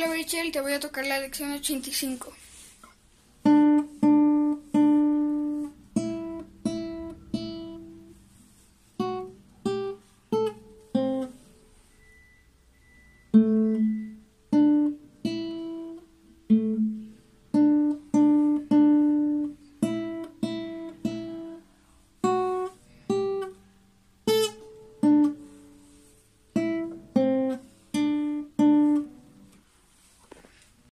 Hola Rachel, te voy a tocar la lección 85.